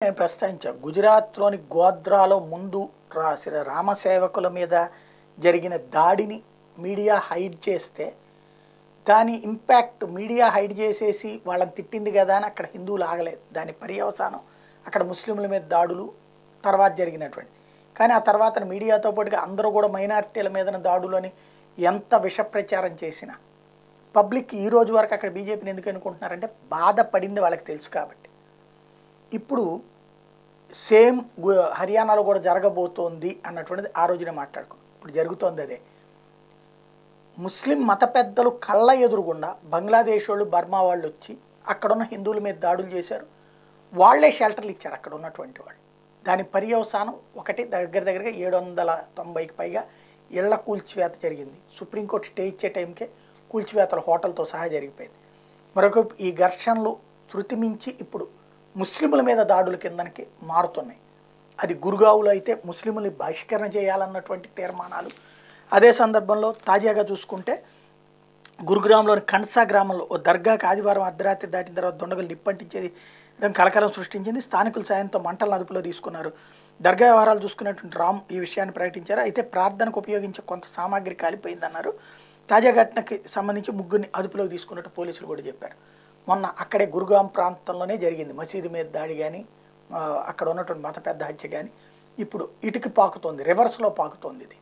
నేను ప్రస్తావించాను గుజరాత్లోని గోద్రాలో ముందు రాసిన రామసేవకుల మీద జరిగిన దాడిని మీడియా హైడ్ చేస్తే దాని ఇంపాక్ట్ మీడియా హైడ్ చేసేసి వాళ్ళని తిట్టింది కదా అని అక్కడ హిందువులు ఆగలేదు. దాని పర్యవసానం అక్కడ ముస్లింల మీద దాడులు తర్వాత జరిగినటువంటి. కానీ ఆ తర్వాత మీడియాతో పాటుగా అందరూ కూడా మైనారిటీల మీద దాడులు అని ఎంత విష ప్రచారం చేసినా పబ్లిక్ ఈ రోజు వరకు అక్కడ బీజేపీని ఎందుకు అనుకుంటున్నారంటే బాధపడింది వాళ్ళకి తెలుసు కాబట్టి. ఇప్పుడు సేమ్ గు- హర్యానాలో కూడా జరగబోతోంది అన్నటువంటిది ఆ రోజునే మాట్లాడుకున్నాం. ఇప్పుడు జరుగుతోంది అదే. ముస్లిం మత పెద్దలు కళ్ళ ఎదురుగుండా బంగ్లాదేశ్ వాళ్ళు బర్మా వాళ్ళు వచ్చి అక్కడున్న హిందువుల మీద దాడులు చేశారు. వాళ్ళే షెల్టర్లు ఇచ్చారు అక్కడ ఉన్నటువంటి వాళ్ళు. దాని పర్యవసానం ఒకటి దగ్గర దగ్గరగా ఏడు వందల తొంభైకి పైగా ఇళ్ళ కూల్చివేత జరిగింది. సుప్రీంకోర్టు స్టే ఇచ్చే టైంకే కూల్చివేతలు హోటల్తో సహా జరిగిపోయింది. మరొక ఈ ఘర్షణలు శృతిమించి ఇప్పుడు ముస్లింల మీద దాడుల కిందకి మారుతున్నాయి. అది గురుగావులో అయితే ముస్లిముల్ని బహిష్కరణ చేయాలన్నటువంటి తీర్మానాలు. అదే సందర్భంలో తాజాగా చూసుకుంటే గురుగ్రామంలోని కన్సా గ్రామంలో ఓ దర్గాకి ఆదివారం అర్ధరాత్రి దాటిన తర్వాత దొండగలు నిప్పంటించేది కలకలం సృష్టించింది స్థానికుల సాయంతో మంటలను అదుపులో తీసుకున్నారు. దర్గా వ్యవహారాలు చూసుకున్నటువంటి రామ్ ఈ విషయాన్ని ప్రకటించారు. అయితే ప్రార్థనకు ఉపయోగించే కొంత సామాగ్రి కాలిపోయిందన్నారు. తాజా ఘటనకి సంబంధించి ముగ్గురిని అదుపులోకి తీసుకున్నట్టు పోలీసులు కూడా చెప్పారు. మొన్న అక్కడే గురుగాం ప్రాంతంలోనే జరిగింది. మసీదు మీద దాడి కానీ అక్కడ ఉన్నటువంటి మత పెద్ద హత్య కానీ ఇప్పుడు ఇటుకి పాకుతోంది రివర్స్లో పాకుతోంది ఇది.